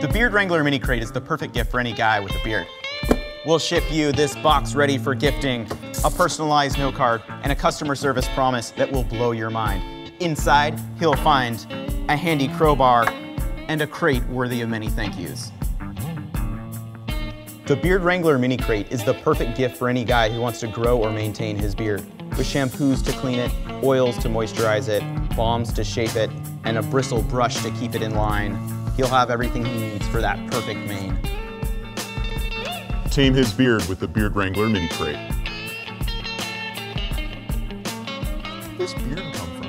The Beard Wrangler Mini Crate is the perfect gift for any guy with a beard. We'll ship you this box ready for gifting, a personalized note card, and a customer service promise that will blow your mind. Inside, he'll find a handy crowbar and a crate worthy of many thank yous. The Beard Wrangler Mini Crate is the perfect gift for any guy who wants to grow or maintain his beard. With shampoos to clean it, oils to moisturize it, balms to shape it, and a bristle brush to keep it in line, he'll have everything he needs for that perfect mane. Tame his beard with the Beard Wrangler Mini Crate. This beard company